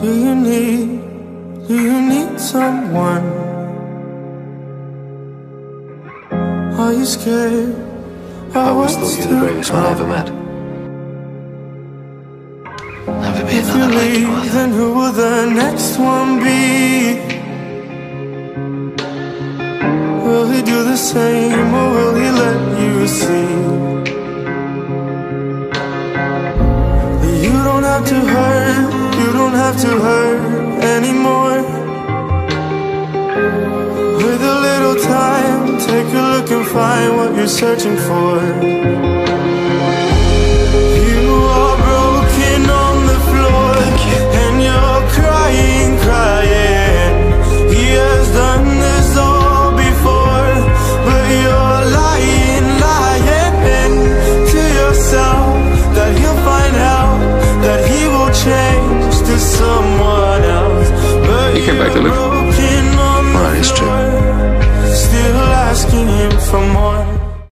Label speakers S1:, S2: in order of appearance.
S1: do you need? Do you need someone? Are you scared?
S2: I always thought you were the bravest man I ever met. Never be
S1: If you
S2: another like you,
S1: leave, then who will the next one be? Will he do the same or will he let you see? You don't have to hurt, you don't have to hurt anymore. With a little time, take a look and find what you're searching for. He came back to live on his
S3: trip. Still asking him
S1: for
S3: more.